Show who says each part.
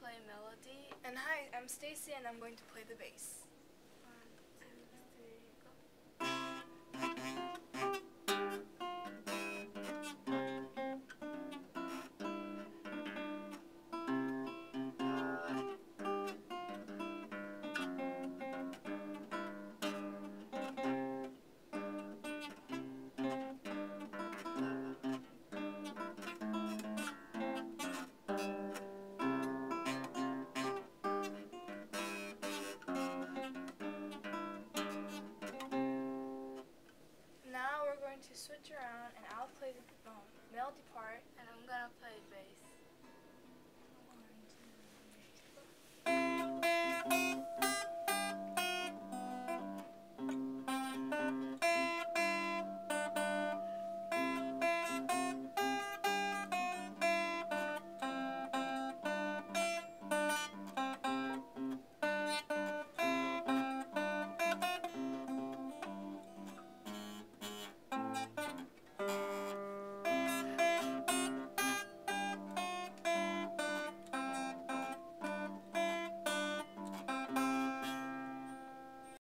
Speaker 1: play melody.
Speaker 2: And hi, I'm Stacy and I'm going to play the bass. switch around and I'll play the um, melody part and I'm gonna play bass.